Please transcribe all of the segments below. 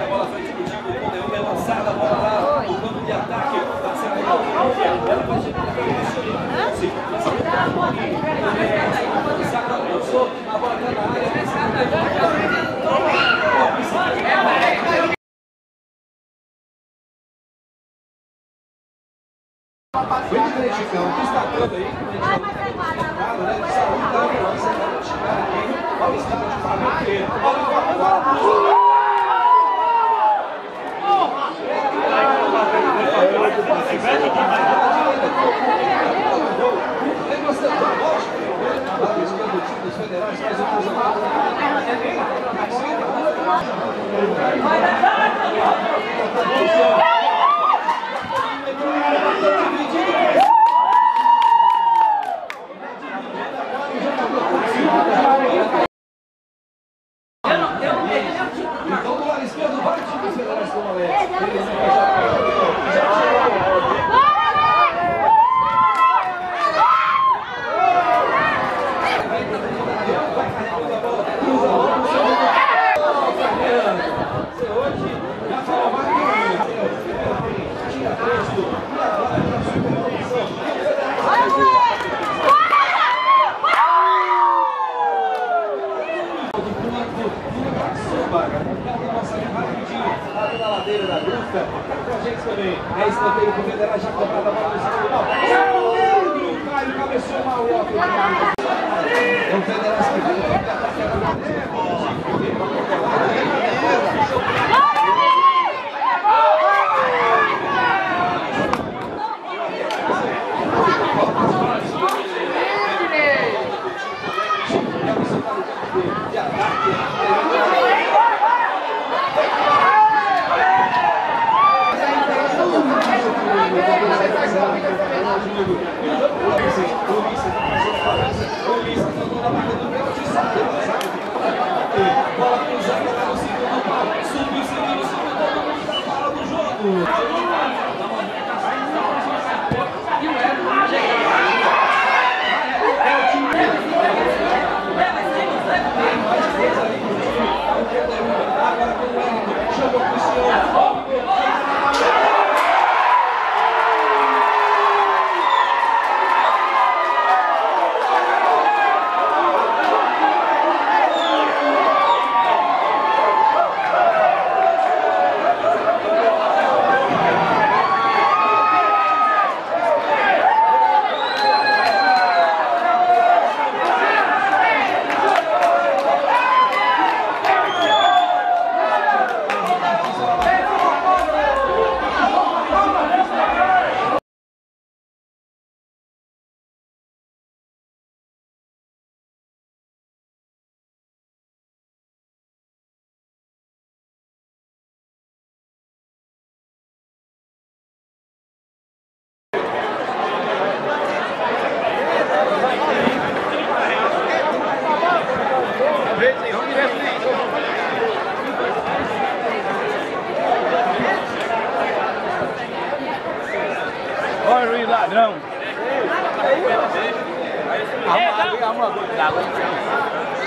a bola frente do time, o Condeúma é lançada, a bola lá no campo de ataque, tá sendo ela vai chegar na frente, Sacra lançou, a bola tá na área, Foi de frente, então, destacando aí, está né, de saúde da ambulância, chegar aqui ao estado de Fábio Olha o mal o Arruma água, arruma água.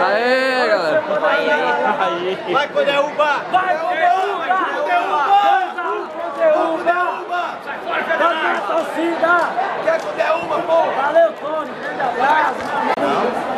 Aê, galera. Vai, Codeúba! Vai! Codeúba! Torcida! Quer Codeúba, pô! Valeu, Tony! Grande abraço!